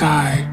sky.